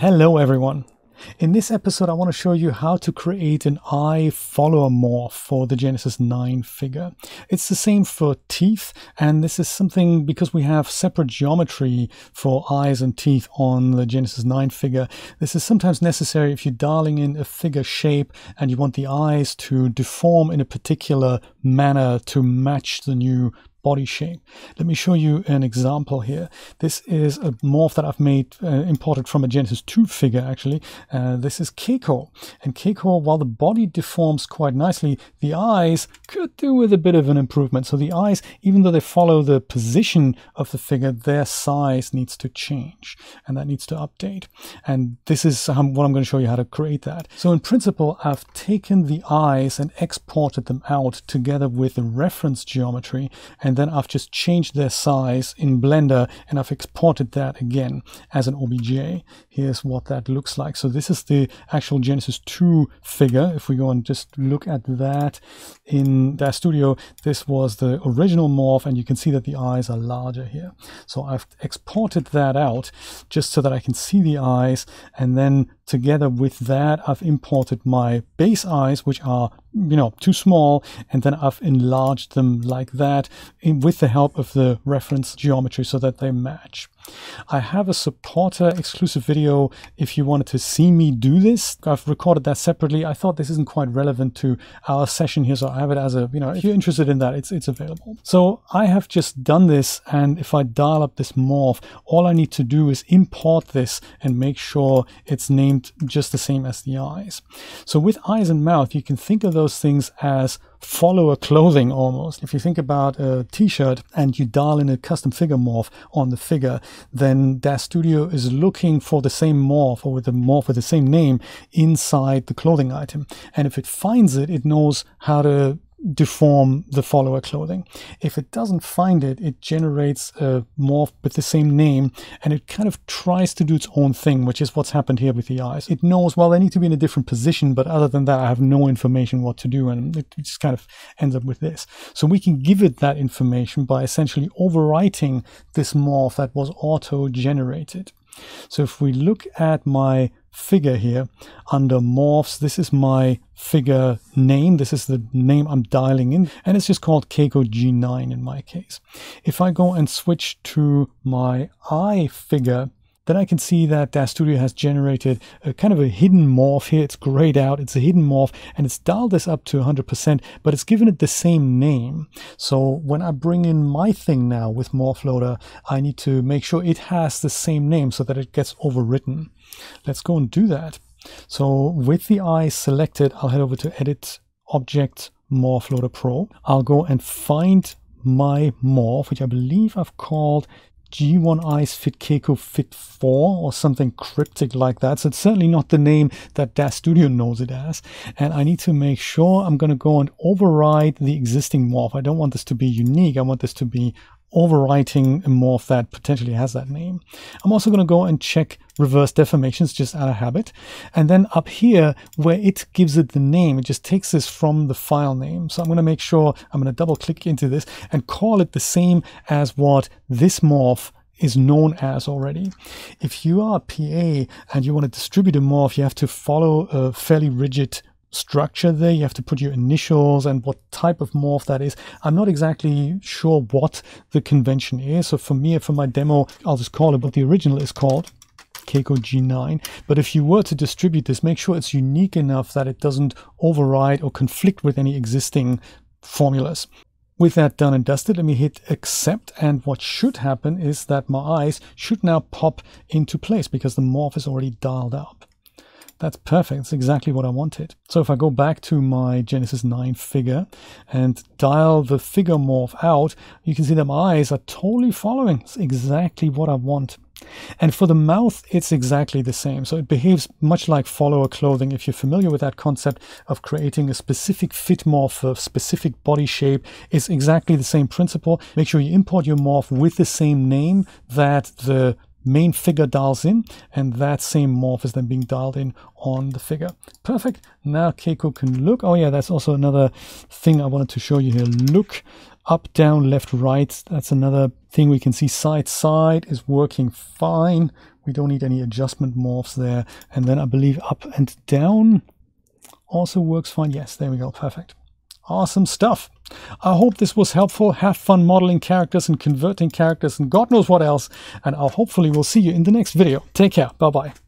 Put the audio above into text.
Hello everyone. In this episode, I want to show you how to create an eye follower morph for the Genesis 9 figure. It's the same for teeth, and this is something because we have separate geometry for eyes and teeth on the Genesis 9 figure. This is sometimes necessary if you're dialing in a figure shape and you want the eyes to deform in a particular manner to match the new body shape. Let me show you an example here. This is a morph that I've made, uh, imported from a Genesis 2 figure actually. Uh, this is Keiko. And Keiko, while the body deforms quite nicely, the eyes could do with a bit of an improvement. So the eyes, even though they follow the position of the figure, their size needs to change and that needs to update. And this is what I'm going to show you how to create that. So in principle, I've taken the eyes and exported them out together with the reference geometry and then I've just changed their size in Blender and I've exported that again as an OBJ. Here's what that looks like. So this is the actual Genesis 2 figure. If we go and just look at that in DAZ Studio, this was the original morph and you can see that the eyes are larger here. So I've exported that out just so that I can see the eyes and then together with that I've imported my base eyes which are you know too small and then I've enlarged them like that with the help of the reference geometry so that they match. I have a supporter exclusive video if you wanted to see me do this. I've recorded that separately. I thought this isn't quite relevant to our session here, so I have it as a, you know, if you're interested in that, it's, it's available. So I have just done this, and if I dial up this morph, all I need to do is import this and make sure it's named just the same as the eyes. So with eyes and mouth, you can think of those things as follower clothing almost. If you think about a t-shirt and you dial in a custom figure morph on the figure, then DAZ Studio is looking for the same morph or with a morph with the same name inside the clothing item. And if it finds it, it knows how to deform the follower clothing. If it doesn't find it, it generates a morph with the same name and it kind of tries to do its own thing, which is what's happened here with the eyes. It knows, well, they need to be in a different position, but other than that, I have no information what to do and it just kind of ends up with this. So we can give it that information by essentially overwriting this morph that was auto-generated. So if we look at my figure here under morphs, this is my figure name. This is the name I'm dialing in, and it's just called Keiko G9 in my case. If I go and switch to my eye figure, then I can see that DAZ Studio has generated a kind of a hidden morph here. It's grayed out, it's a hidden morph, and it's dialed this up to 100%, but it's given it the same name. So when I bring in my thing now with Morph Loader, I need to make sure it has the same name so that it gets overwritten. Let's go and do that. So with the eye selected, I'll head over to Edit, Object, Morph Loader Pro. I'll go and find my morph, which I believe I've called G1 Eyes Fit Keiko Fit 4 or something cryptic like that. So it's certainly not the name that DAZ Studio knows it as. And I need to make sure I'm going to go and override the existing morph. I don't want this to be unique. I want this to be overwriting a morph that potentially has that name. I'm also going to go and check reverse deformations just out of habit. And then up here where it gives it the name, it just takes this from the file name. So I'm going to make sure I'm going to double click into this and call it the same as what this morph is known as already. If you are a PA and you want to distribute a morph, you have to follow a fairly rigid structure there. You have to put your initials and what type of morph that is. I'm not exactly sure what the convention is. So for me, for my demo, I'll just call it what the original is called. Keiko G9. But if you were to distribute this, make sure it's unique enough that it doesn't override or conflict with any existing formulas. With that done and dusted, let me hit accept. And what should happen is that my eyes should now pop into place because the morph is already dialed up. That's perfect. That's exactly what I wanted. So if I go back to my Genesis 9 figure and dial the figure morph out, you can see that my eyes are totally following. It's exactly what I want. And for the mouth, it's exactly the same. So it behaves much like follower clothing. If you're familiar with that concept of creating a specific fit morph for a specific body shape, it's exactly the same principle. Make sure you import your morph with the same name that the main figure dials in and that same morph is then being dialed in on the figure. Perfect. Now Keiko can look. Oh yeah, that's also another thing I wanted to show you here. Look Up, down, left, right. That's another thing we can see. Side, side is working fine. We don't need any adjustment morphs there. And then I believe up and down also works fine. Yes, there we go. Perfect. Awesome stuff. I hope this was helpful. Have fun modeling characters and converting characters and God knows what else. And I'll hopefully will see you in the next video. Take care. Bye-bye.